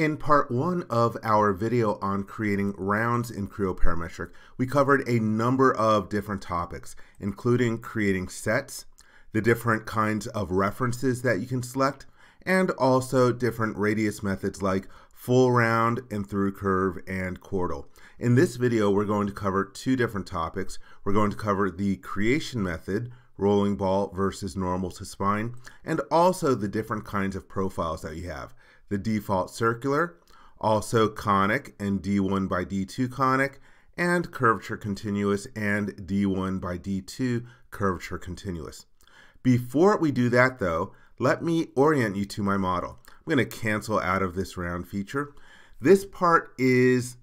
In part one of our video on creating rounds in Creo Parametric, we covered a number of different topics, including creating sets, the different kinds of references that you can select, and also different radius methods like full round and through curve and chordal. In this video, we're going to cover two different topics. We're going to cover the creation method, rolling ball versus normal to spine, and also the different kinds of profiles that you have the default circular, also conic and D1 by D2 conic, and curvature continuous and D1 by D2 curvature continuous. Before we do that though, let me orient you to my model. I'm going to cancel out of this round feature. This part is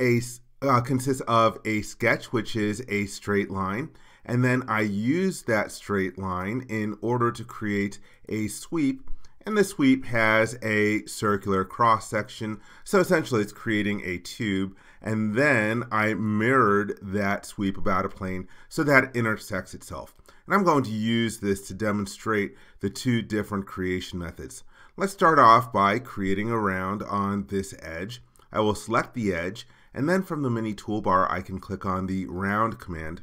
a uh, consists of a sketch, which is a straight line, and then I use that straight line in order to create a sweep and the sweep has a circular cross section. So essentially it's creating a tube. And then I mirrored that sweep about a plane so that it intersects itself. And I'm going to use this to demonstrate the two different creation methods. Let's start off by creating a round on this edge. I will select the edge and then from the mini toolbar I can click on the round command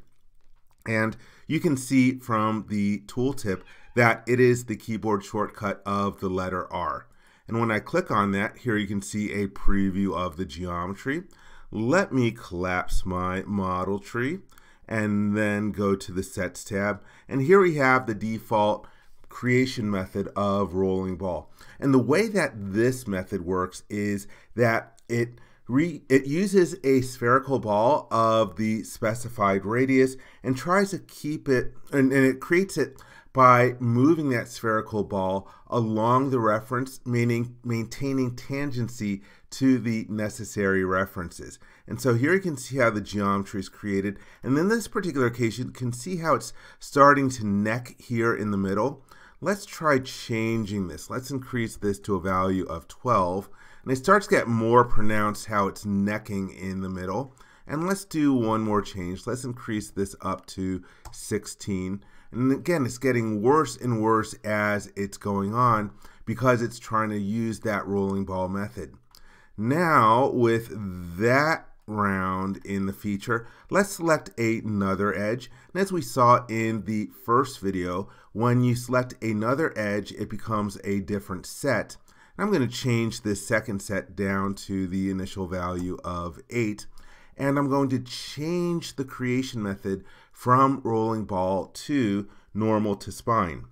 and you can see from the tooltip that it is the keyboard shortcut of the letter R. And when I click on that, here you can see a preview of the geometry. Let me collapse my model tree and then go to the Sets tab. And here we have the default creation method of rolling ball. And the way that this method works is that it Re it uses a spherical ball of the specified radius and tries to keep it, and, and it creates it by moving that spherical ball along the reference, meaning maintaining tangency to the necessary references. And so here you can see how the geometry is created. And in this particular case, you can see how it's starting to neck here in the middle. Let's try changing this. Let's increase this to a value of 12. And it starts to get more pronounced how it's necking in the middle. And let's do one more change. Let's increase this up to 16. And again, it's getting worse and worse as it's going on because it's trying to use that rolling ball method. Now, with that round in the feature, let's select another edge. And as we saw in the first video, when you select another edge, it becomes a different set. I'm going to change this second set down to the initial value of 8. And I'm going to change the creation method from rolling ball to normal to spine.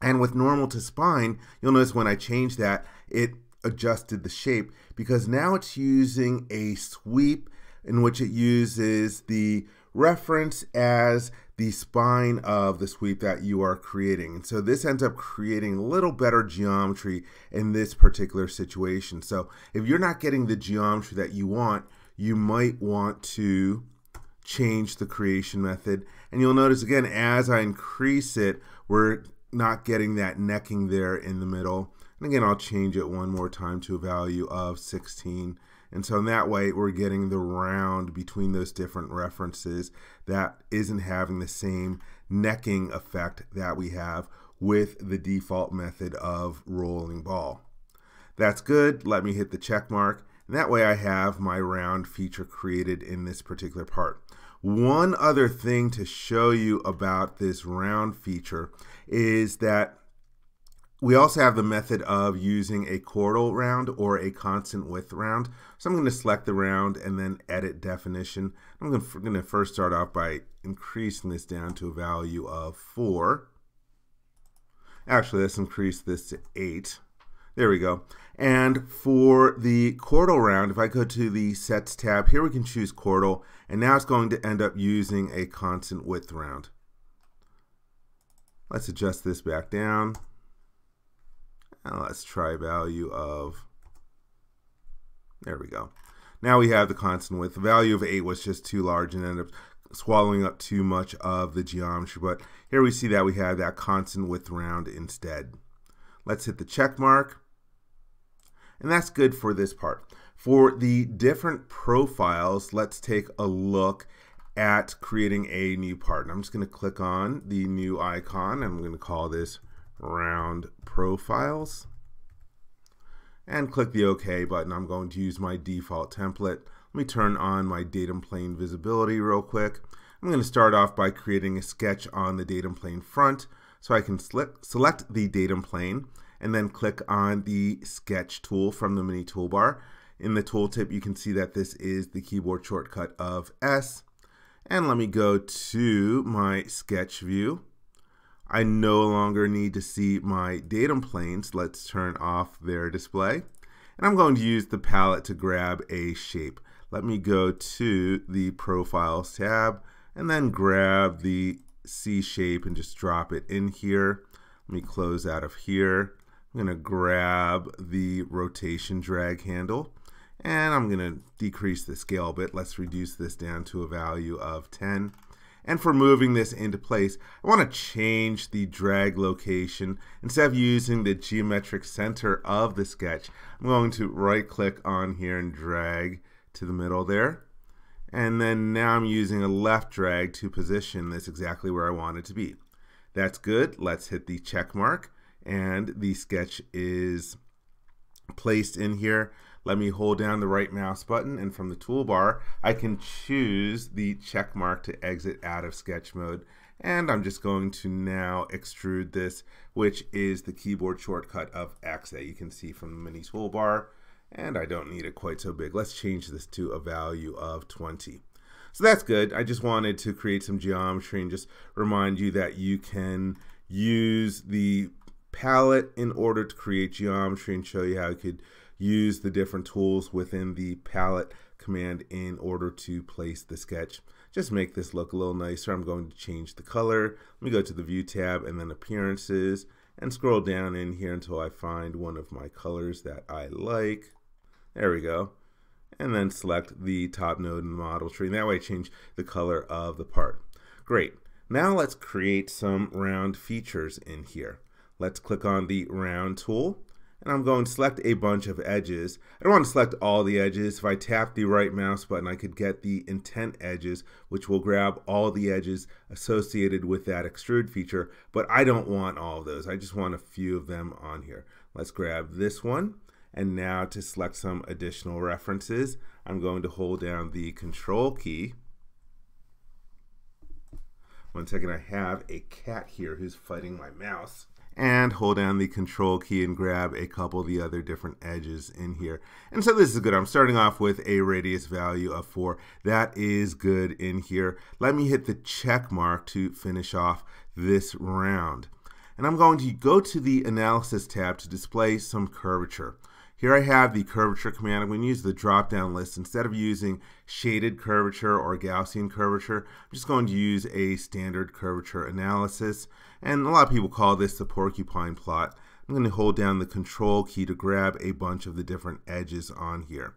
And with normal to spine, you'll notice when I change that, it adjusted the shape because now it's using a sweep in which it uses the reference as the spine of the sweep that you are creating. And so this ends up creating a little better geometry in this particular situation. So if you're not getting the geometry that you want, you might want to change the creation method. And you'll notice again, as I increase it, we're not getting that necking there in the middle. And again, I'll change it one more time to a value of 16. And so in that way, we're getting the round between those different references that isn't having the same necking effect that we have with the default method of rolling ball. That's good. Let me hit the check mark. And that way I have my round feature created in this particular part. One other thing to show you about this round feature is that we also have the method of using a chordal round or a constant width round. So I'm going to select the round and then edit definition. I'm going to first start off by increasing this down to a value of 4. Actually, let's increase this to 8. There we go. And for the chordal round, if I go to the Sets tab, here we can choose chordal, and now it's going to end up using a constant width round. Let's adjust this back down. Let's try value of, there we go. Now we have the constant width. The value of 8 was just too large and ended up swallowing up too much of the geometry. But here we see that we have that constant width round instead. Let's hit the check mark. And that's good for this part. For the different profiles, let's take a look at creating a new part. And I'm just going to click on the new icon. I'm going to call this round profiles. and click the OK button. I'm going to use my default template. Let me turn on my datum plane visibility real quick. I'm going to start off by creating a sketch on the datum plane front. So I can select the datum plane and then click on the sketch tool from the mini toolbar. In the tooltip, you can see that this is the keyboard shortcut of S. And let me go to my sketch view. I no longer need to see my datum planes. Let's turn off their display. And I'm going to use the palette to grab a shape. Let me go to the Profiles tab and then grab the C shape and just drop it in here. Let me close out of here. I'm going to grab the rotation drag handle and I'm going to decrease the scale a bit. Let's reduce this down to a value of 10. And for moving this into place, I want to change the drag location. Instead of using the geometric center of the sketch, I'm going to right click on here and drag to the middle there. And then now I'm using a left drag to position this exactly where I want it to be. That's good. Let's hit the check mark and the sketch is placed in here. Let me hold down the right mouse button and from the toolbar I can choose the check mark to exit out of sketch mode and I'm just going to now extrude this which is the keyboard shortcut of X that you can see from the mini toolbar and I don't need it quite so big. Let's change this to a value of 20. So that's good. I just wanted to create some geometry and just remind you that you can use the palette in order to create geometry and show you how you could use the different tools within the palette command in order to place the sketch. Just make this look a little nicer. I'm going to change the color. Let me go to the view tab and then appearances and scroll down in here until I find one of my colors that I like. There we go. And then select the top node in the model tree. And that way I change the color of the part. Great. Now let's create some round features in here. Let's click on the round tool and I'm going to select a bunch of edges. I don't want to select all the edges. If I tap the right mouse button, I could get the intent edges, which will grab all the edges associated with that extrude feature, but I don't want all of those. I just want a few of them on here. Let's grab this one. And now to select some additional references, I'm going to hold down the control key. One second, I have a cat here who's fighting my mouse. And hold down the control key and grab a couple of the other different edges in here. And so this is good. I'm starting off with a radius value of 4. That is good in here. Let me hit the check mark to finish off this round. And I'm going to go to the Analysis tab to display some curvature. Here I have the curvature command. I'm going to use the drop-down list. Instead of using shaded curvature or Gaussian curvature, I'm just going to use a standard curvature analysis. And a lot of people call this the porcupine plot. I'm going to hold down the control key to grab a bunch of the different edges on here.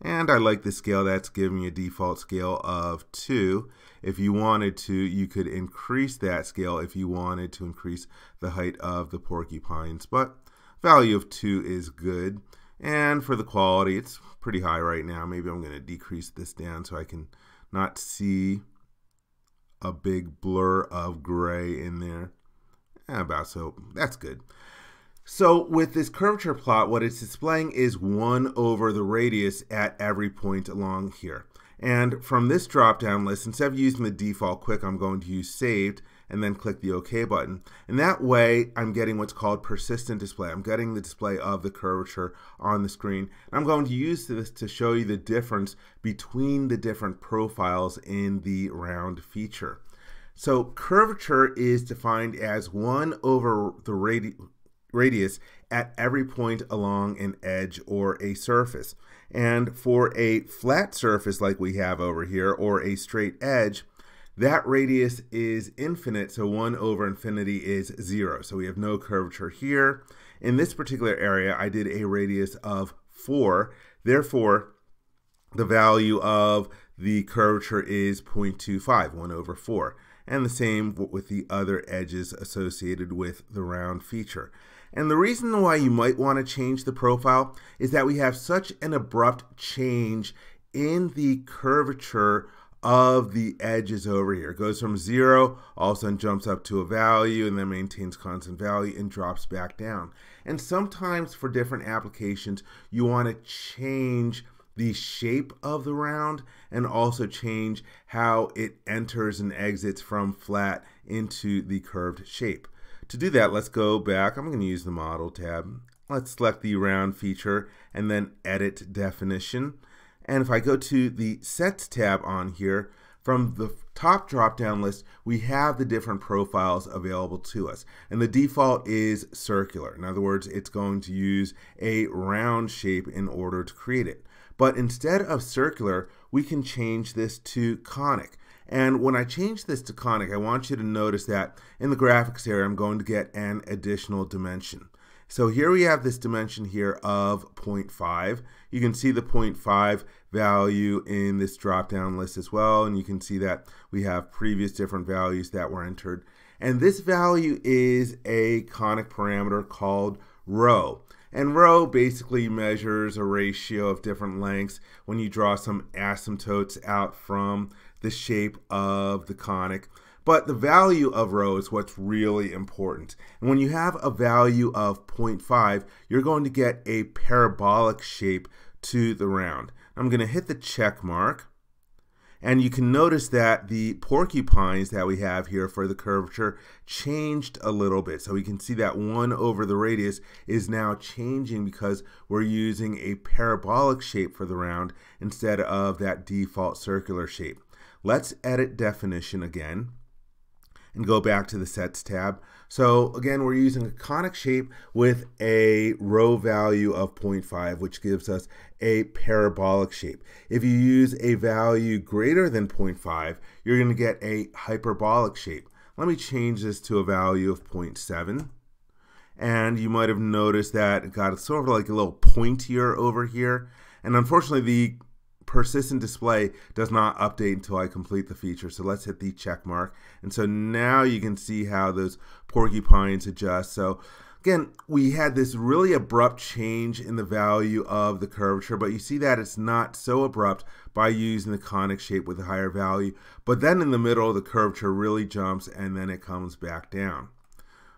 And I like the scale that's giving me a default scale of 2. If you wanted to, you could increase that scale if you wanted to increase the height of the porcupines. But value of 2 is good. And for the quality, it's pretty high right now. Maybe I'm going to decrease this down so I can not see a big blur of gray in there. About so. That's good. So with this curvature plot, what it's displaying is 1 over the radius at every point along here. And from this drop-down list, instead of using the default quick, I'm going to use saved and then click the OK button. And that way, I'm getting what's called persistent display. I'm getting the display of the curvature on the screen. And I'm going to use this to show you the difference between the different profiles in the round feature. So curvature is defined as 1 over the radi radius at every point along an edge or a surface. And for a flat surface like we have over here, or a straight edge, that radius is infinite, so 1 over infinity is 0. So we have no curvature here. In this particular area, I did a radius of 4. Therefore, the value of the curvature is 0.25, 1 over 4. And the same with the other edges associated with the round feature. And the reason why you might want to change the profile is that we have such an abrupt change in the curvature of the edges over here. It goes from zero, all of a sudden jumps up to a value, and then maintains constant value and drops back down. And sometimes for different applications, you want to change the shape of the round and also change how it enters and exits from flat into the curved shape. To do that, let's go back. I'm going to use the Model tab. Let's select the round feature and then Edit Definition. And if I go to the Sets tab on here, from the top drop-down list, we have the different profiles available to us. And the default is circular. In other words, it's going to use a round shape in order to create it. But instead of circular, we can change this to conic. And when I change this to conic, I want you to notice that in the graphics area, I'm going to get an additional dimension. So here we have this dimension here of 0.5. You can see the 0.5 value in this drop-down list as well. And you can see that we have previous different values that were entered. And this value is a conic parameter called rho. And rho basically measures a ratio of different lengths when you draw some asymptotes out from the shape of the conic. But the value of rho is what's really important. And when you have a value of 0.5, you're going to get a parabolic shape to the round. I'm going to hit the check mark. And you can notice that the porcupines that we have here for the curvature changed a little bit. So we can see that 1 over the radius is now changing because we're using a parabolic shape for the round instead of that default circular shape. Let's edit definition again and go back to the sets tab. So again, we're using a conic shape with a rho value of 0.5, which gives us a parabolic shape. If you use a value greater than 0.5, you're going to get a hyperbolic shape. Let me change this to a value of 0.7. And you might have noticed that it got sort of like a little pointier over here. And unfortunately, the persistent display does not update until I complete the feature. So let's hit the check mark. And so now you can see how those porcupines adjust. So again, we had this really abrupt change in the value of the curvature, but you see that it's not so abrupt by using the conic shape with a higher value. But then in the middle, the curvature really jumps and then it comes back down.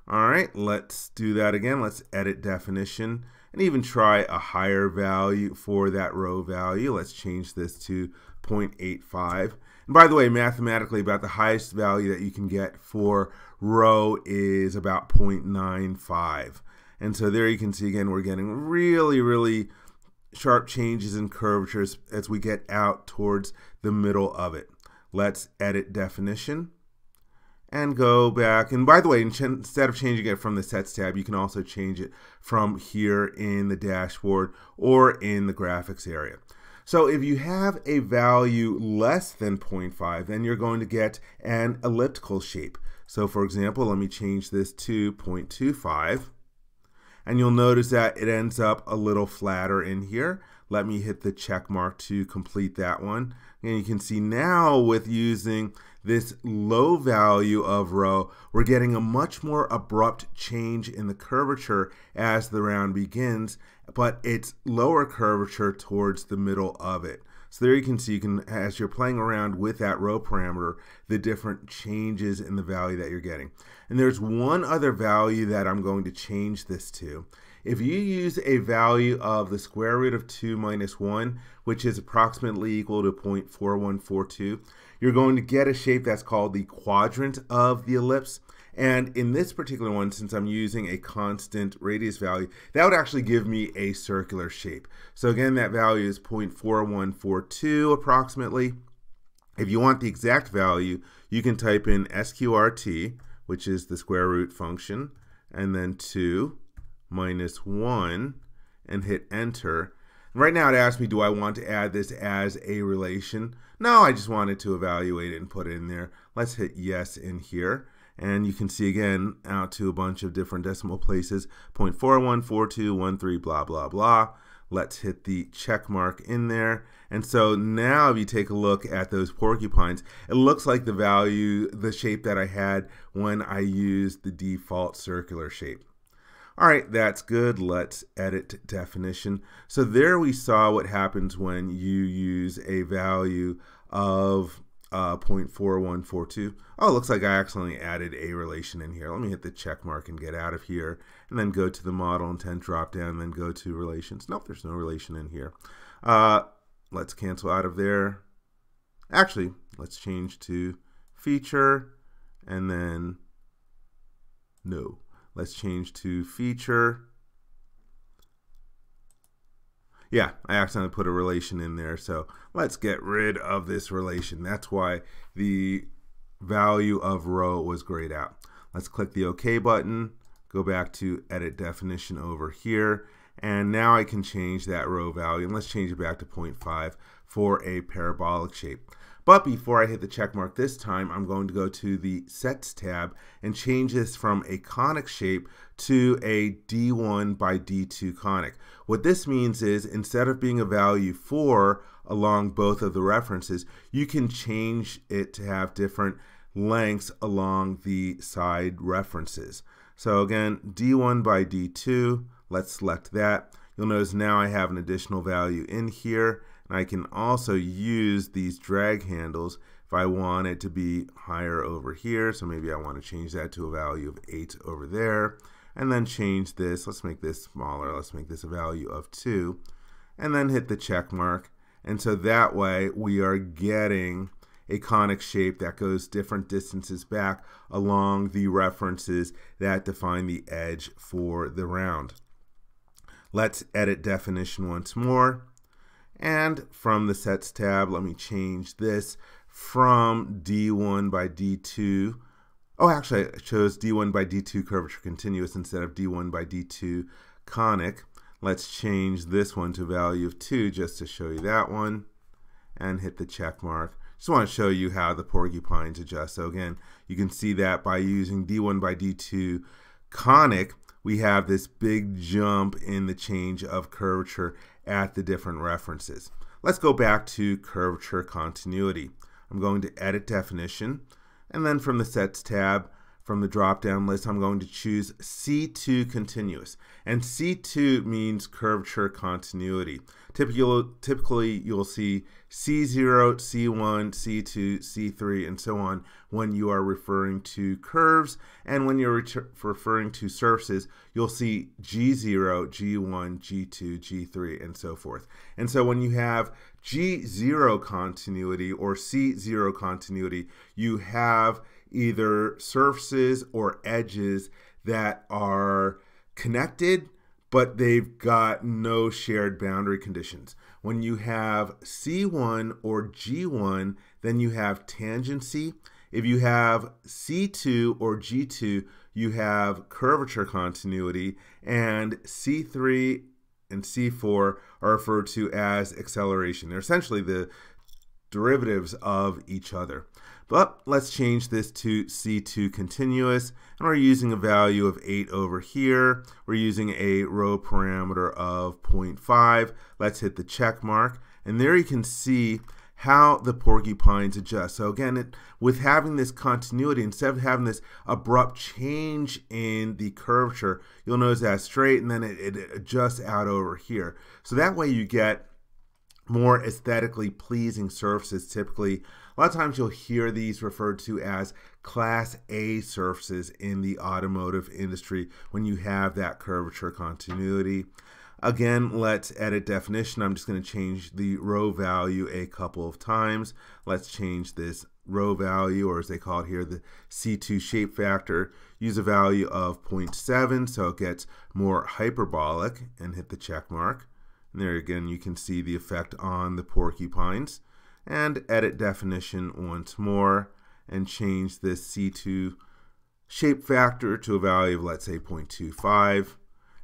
All right, let's do that again. Let's edit definition and even try a higher value for that rho value. Let's change this to 0.85. And by the way, mathematically, about the highest value that you can get for rho is about 0.95. And so there you can see again, we're getting really, really sharp changes in curvatures as we get out towards the middle of it. Let's edit definition and go back. And by the way, instead of changing it from the sets tab, you can also change it from here in the dashboard or in the graphics area. So if you have a value less than 0.5, then you're going to get an elliptical shape. So for example, let me change this to 0.25. And you'll notice that it ends up a little flatter in here. Let me hit the check mark to complete that one. And you can see now with using this low value of rho, we're getting a much more abrupt change in the curvature as the round begins, but it's lower curvature towards the middle of it. So there you can see, you can as you're playing around with that rho parameter, the different changes in the value that you're getting. And there's one other value that I'm going to change this to. If you use a value of the square root of 2 minus 1, which is approximately equal to 0.4142, you're going to get a shape that's called the quadrant of the ellipse. And in this particular one, since I'm using a constant radius value, that would actually give me a circular shape. So again, that value is 0.4142 approximately. If you want the exact value, you can type in sqrt, which is the square root function, and then 2 minus 1 and hit enter. Right now it asks me, do I want to add this as a relation? No, I just wanted to evaluate it and put it in there. Let's hit yes in here. And you can see again out to a bunch of different decimal places, 0.414213, blah, blah, blah. Let's hit the check mark in there. And so now if you take a look at those porcupines, it looks like the value, the shape that I had when I used the default circular shape. All right, that's good. Let's edit definition. So there we saw what happens when you use a value of uh, 0.4142. Oh, it looks like I accidentally added a relation in here. Let me hit the check mark and get out of here, and then go to the model intent drop down, and then go to relations. Nope, there's no relation in here. Uh, let's cancel out of there. Actually, let's change to feature, and then no. Let's change to feature. Yeah, I accidentally put a relation in there, so let's get rid of this relation. That's why the value of rho was grayed out. Let's click the OK button, go back to edit definition over here, and now I can change that rho value, and let's change it back to 0.5 for a parabolic shape. But before I hit the check mark this time, I'm going to go to the Sets tab and change this from a conic shape to a D1 by D2 conic. What this means is instead of being a value 4 along both of the references, you can change it to have different lengths along the side references. So again, D1 by D2, let's select that. You'll notice now I have an additional value in here and I can also use these drag handles if I want it to be higher over here. So maybe I want to change that to a value of 8 over there. And then change this. Let's make this smaller. Let's make this a value of 2. And then hit the check mark. And so that way we are getting a conic shape that goes different distances back along the references that define the edge for the round. Let's edit definition once more. And from the Sets tab, let me change this from D1 by D2. Oh, actually, I chose D1 by D2 curvature continuous instead of D1 by D2 conic. Let's change this one to value of 2 just to show you that one and hit the check mark. Just want to show you how the porcupines adjust. So again, you can see that by using D1 by D2 conic, we have this big jump in the change of curvature at the different references. Let's go back to curvature continuity. I'm going to edit definition and then from the sets tab from the drop down list I'm going to choose C2 continuous and C2 means curvature continuity. Typically, typically you'll see C0, C1, C2, C3 and so on when you are referring to curves and when you're referring to surfaces you'll see G0, G1, G2, G3 and so forth. And so when you have G0 continuity or C0 continuity you have either surfaces or edges that are connected, but they've got no shared boundary conditions. When you have C1 or G1, then you have tangency. If you have C2 or G2, you have curvature continuity, and C3 and C4 are referred to as acceleration. They're essentially the derivatives of each other. But let's change this to C2 continuous, and we're using a value of 8 over here. We're using a rho parameter of 0.5. Let's hit the check mark, and there you can see how the porcupines adjust. So again, it, with having this continuity, instead of having this abrupt change in the curvature, you'll notice that straight and then it, it adjusts out over here. So that way you get more aesthetically pleasing surfaces typically a lot of times you'll hear these referred to as class A surfaces in the automotive industry when you have that curvature continuity. Again, let's edit definition. I'm just going to change the rho value a couple of times. Let's change this rho value, or as they call it here, the C2 shape factor. Use a value of 0.7 so it gets more hyperbolic and hit the check mark. And there again, you can see the effect on the porcupines and edit definition once more and change this C2 shape factor to a value of let's say 0.25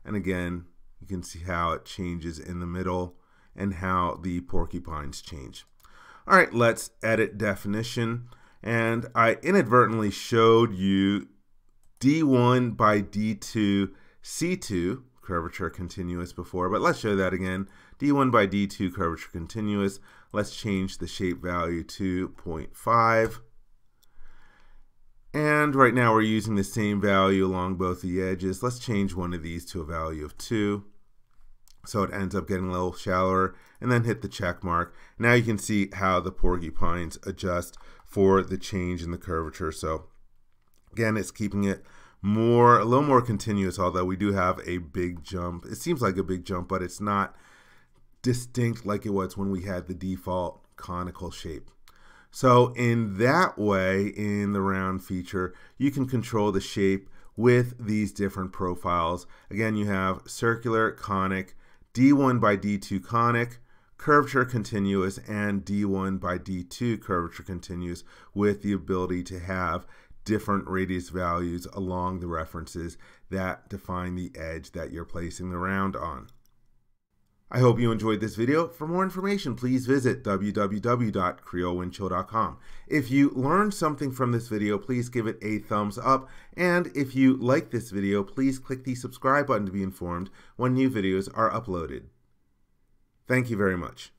and again you can see how it changes in the middle and how the porcupines change. All right, let's edit definition. And I inadvertently showed you D1 by D2 C2 curvature continuous before, but let's show that again. D1 by D2 curvature continuous. Let's change the shape value to 0.5. And right now we're using the same value along both the edges. Let's change one of these to a value of 2. So it ends up getting a little shallower and then hit the check mark. Now you can see how the porcupines adjust for the change in the curvature. So again, it's keeping it more, a little more continuous, although we do have a big jump. It seems like a big jump, but it's not distinct like it was when we had the default conical shape. So in that way, in the round feature, you can control the shape with these different profiles. Again, you have circular, conic, D1 by D2 conic, curvature continuous, and D1 by D2 curvature continuous with the ability to have different radius values along the references that define the edge that you're placing the round on. I hope you enjoyed this video. For more information, please visit www.creowindchill.com. If you learned something from this video, please give it a thumbs up. And if you like this video, please click the subscribe button to be informed when new videos are uploaded. Thank you very much.